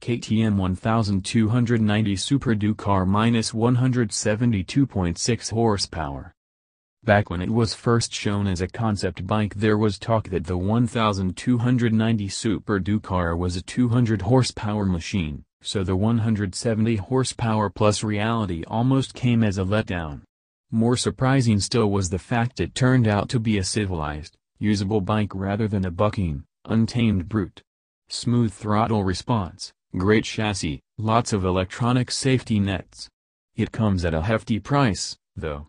KTM 1290 Super minus 172.6 horsepower. Back when it was first shown as a concept bike there was talk that the 1290 Super Duke R was a 200 horsepower machine, so the 170 horsepower plus reality almost came as a letdown. More surprising still was the fact it turned out to be a civilized, usable bike rather than a bucking, untamed brute. Smooth throttle response, great chassis, lots of electronic safety nets. It comes at a hefty price, though.